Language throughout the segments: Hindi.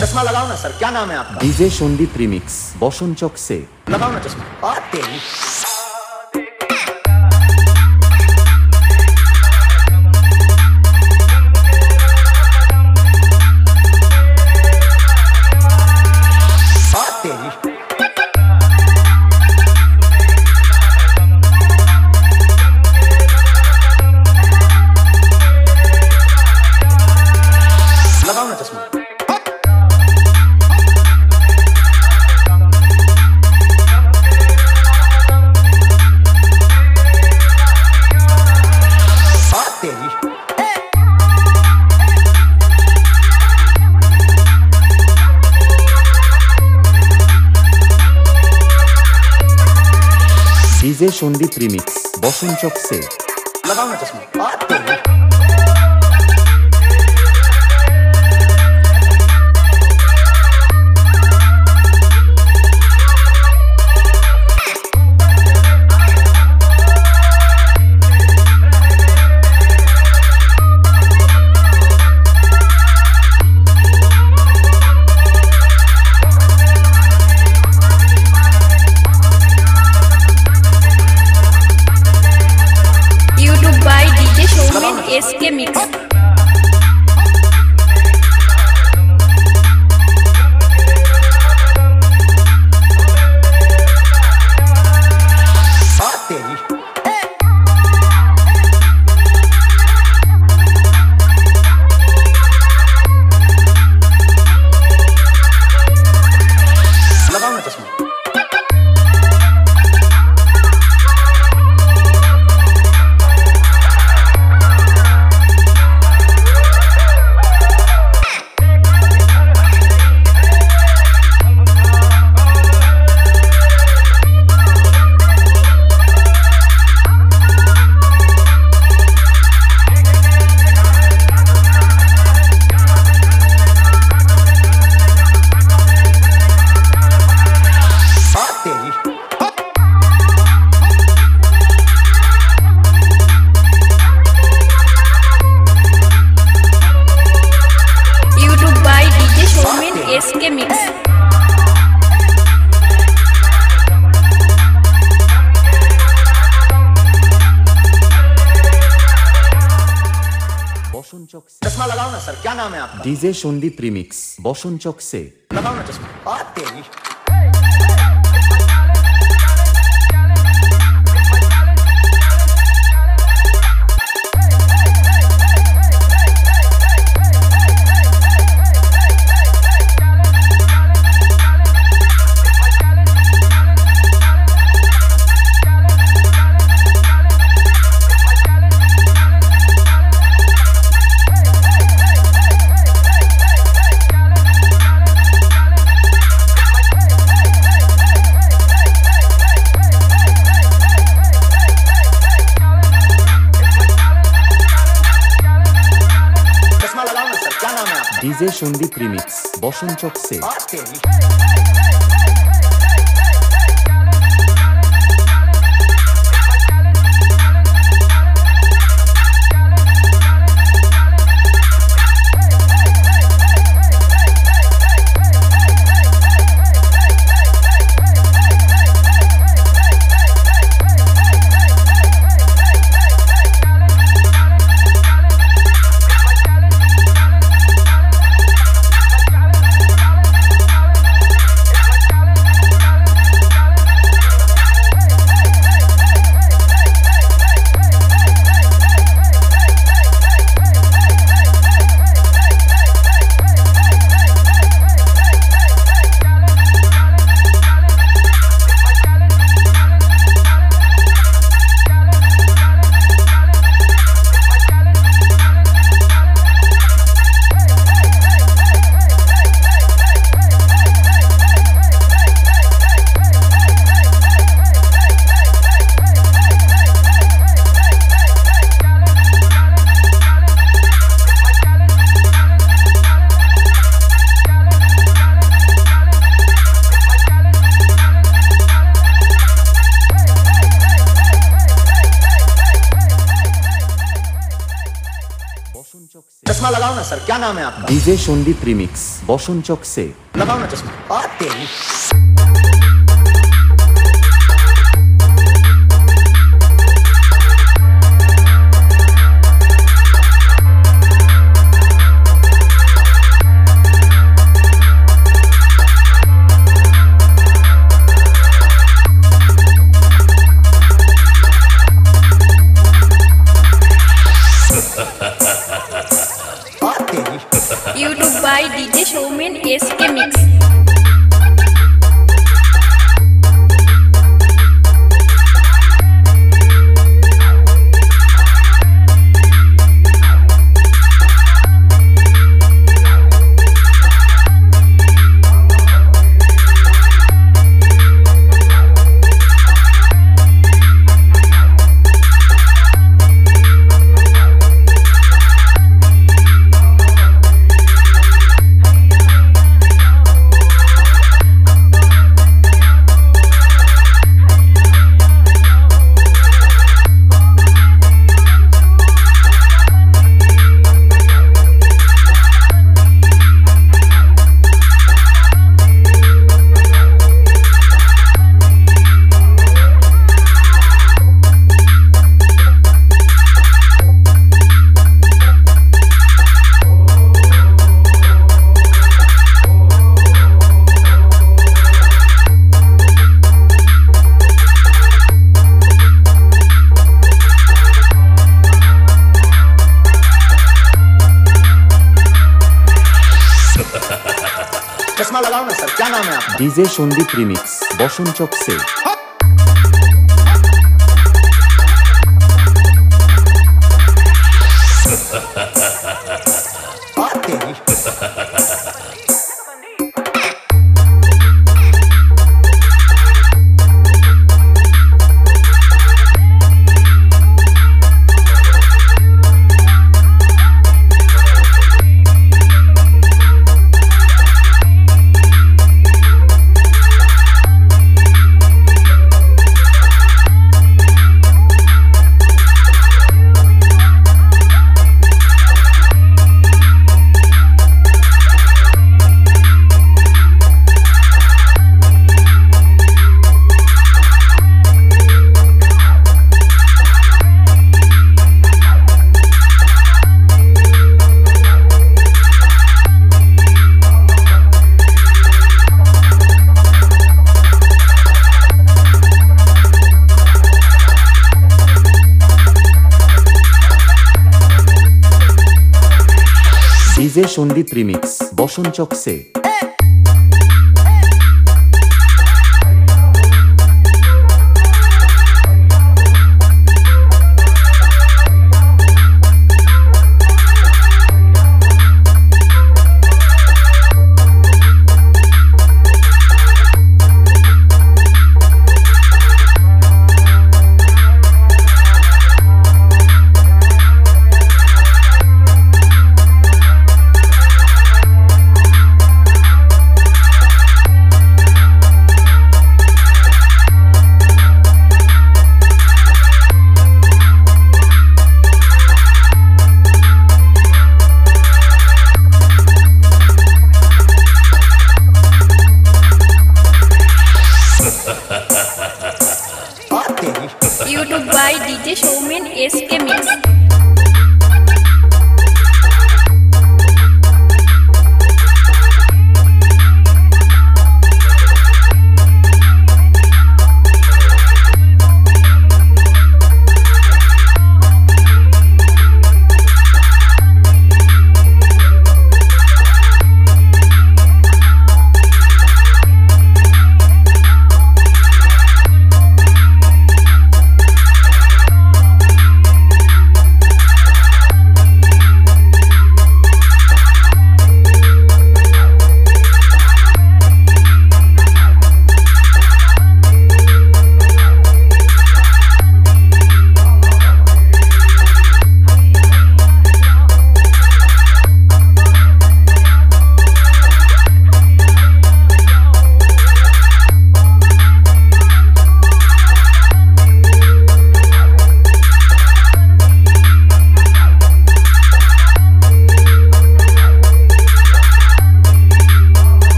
चश्मा लगाओ ना सर। क्या नाम है आपका? डीजे शोंदीप प्रीमिक्स बॉसन चौक से। लगाओ ना चश्मा। ডিজে সন্দীপ রিমিক্স বসন চকসে लगाओ ना चश्मा ডিজে সন্দীপ রিমিক্স বসন চকসে ডিজে সন্দীপ রিমিক্স বসন চকসে सर क्या नाम है आपका? डीजे शोंदी प्रीमिक्स बसंत चौक से। लगाओ ना चश्मा। YouTube by DJ Showman SK Mix. DJ Sandeep remix Basant Chowk DJ Sandeep remix Basant Chowk সে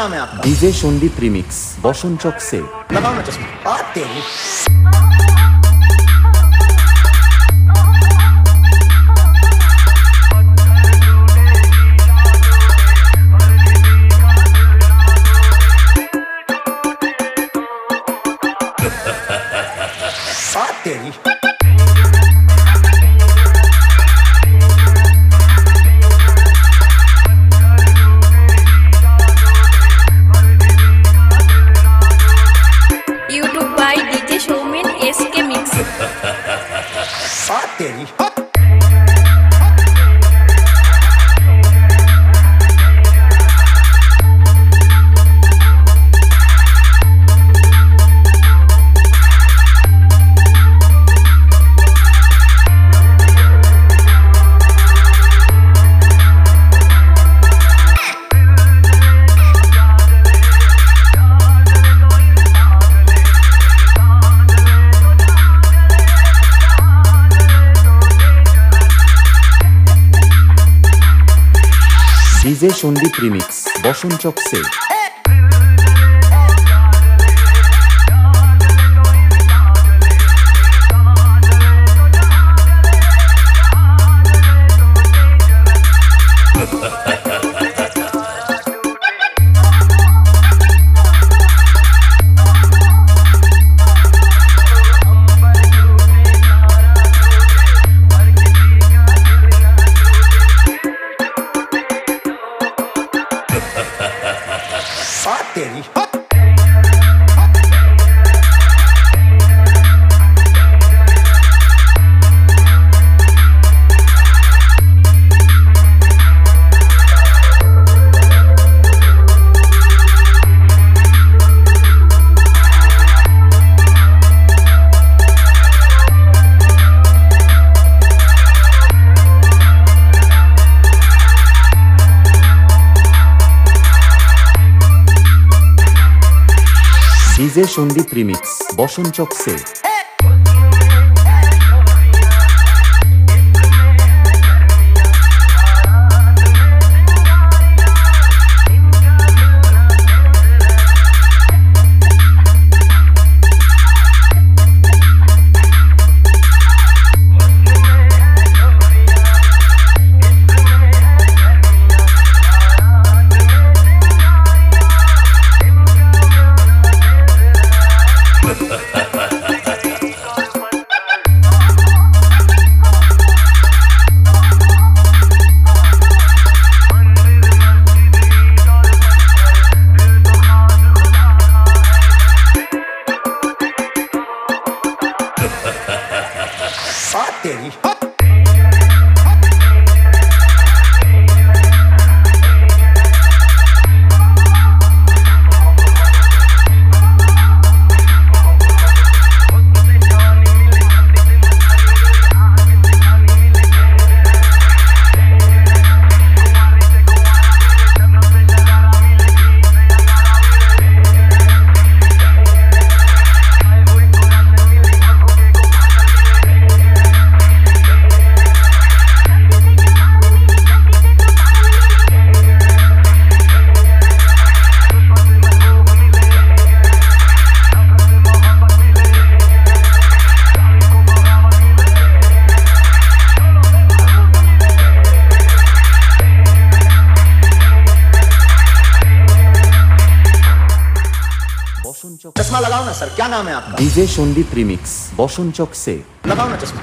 नाम है आपका डीजे संदीप रिमिक्स बसंत चौक से लगाओ ना चश्मा आते तेरी ডিজে সন্দীপ রিমিক্স বসন চক ডিজে সন্দীপ রিমিক্স বসন চক সে डीजे संदीप रिमिक्स बसंत चौक से लगाओ ना चश्मा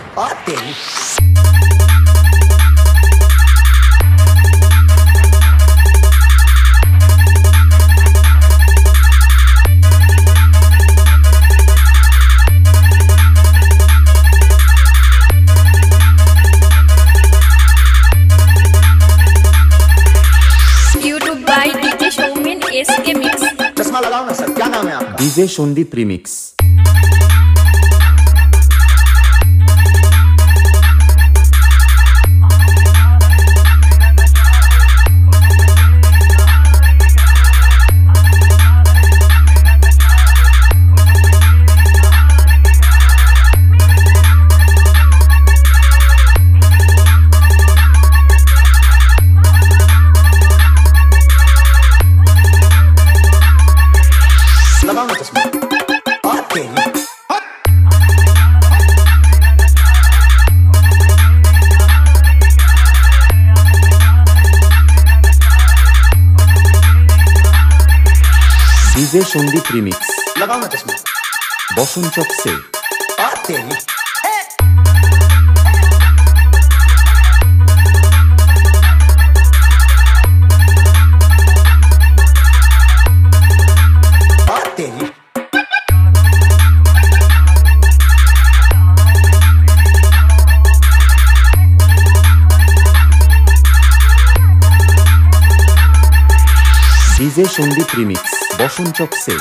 यूट्यूब बाई डीजे चश्मा लगाओ ना क्या नाम है DJ Sandeep remix DJ Sandeep remix लगाओ ना चश्मा बसंत चौक से आते हैं संदीप रिमिक्स বসন চকসে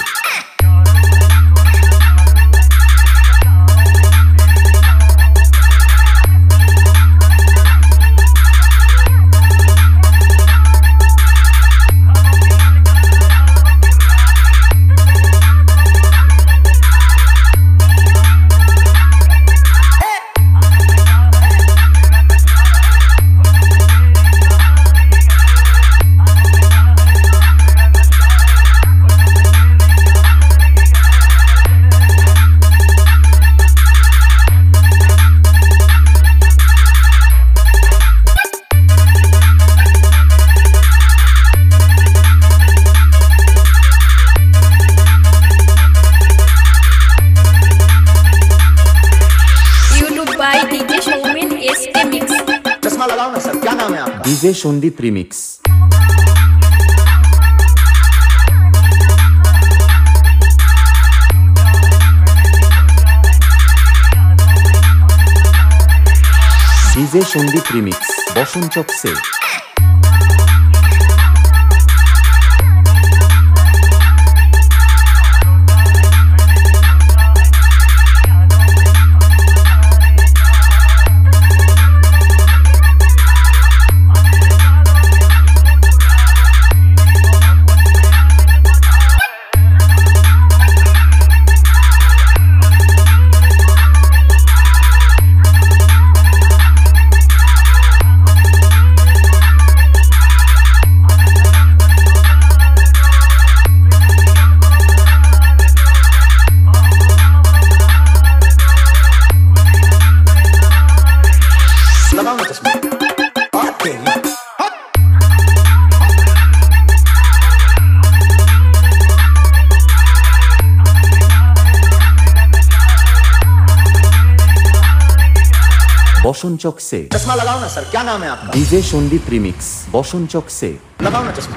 DJ Sandeep remix. DJ Sandeep remix Basant Chowk Basant Chowk से चश्मा लगाओ ना सर। क्या नाम है आपका? डीजे शोंदी प्रीमिक्स बॉसन चौक से लगाओ ना चश्मा।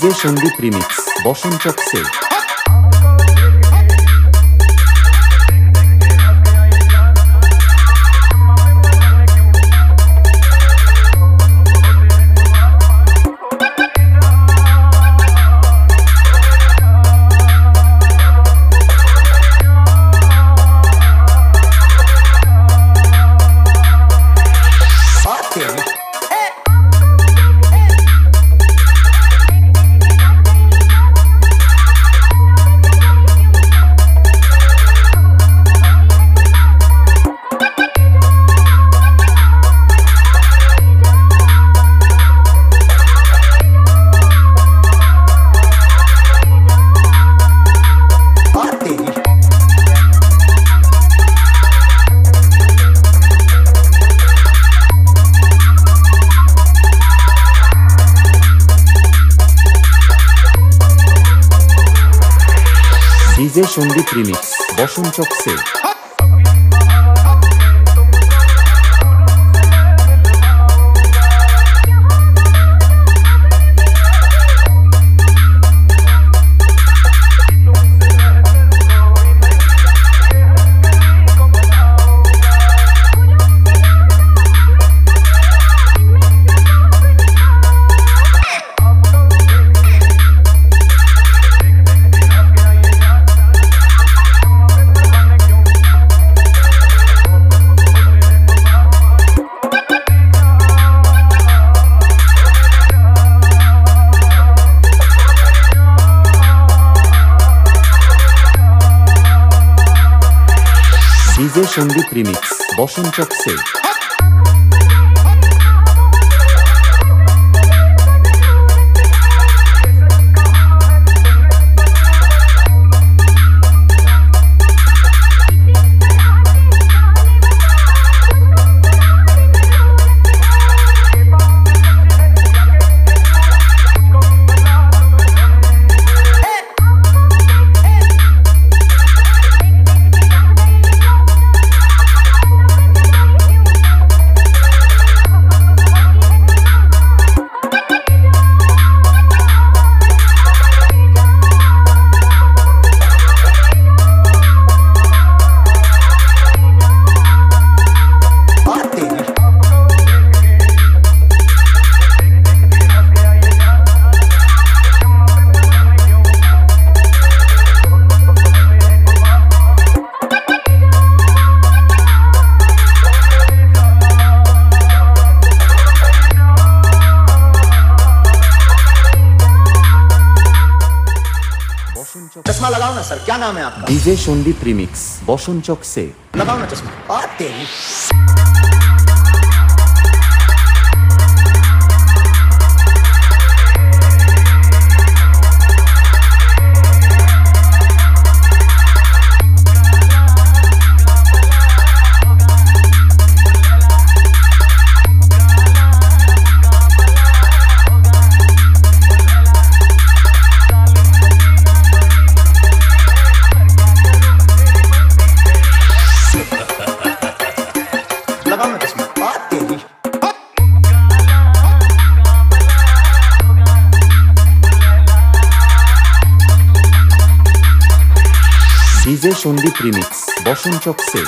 DJ Shandeep Remix Boshon Sandeep remix Basant চকসে Sandeep remix Basant set. নাম আপনার। ডিজে সন্দীপ রিমিক্স বসন চক সে। লাগাও না চশমা। আ তেরি ডিজে সন্দীপ রিমিক্স বসন সে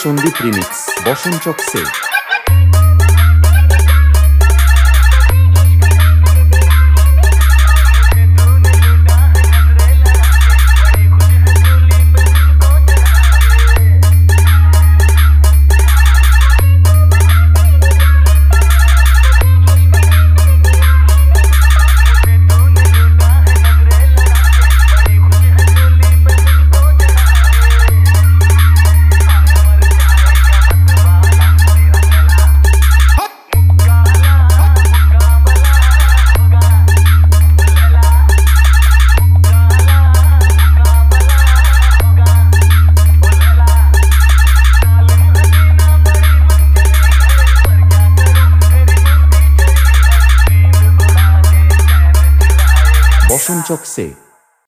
Boshundi Premix. Boshun çok sev.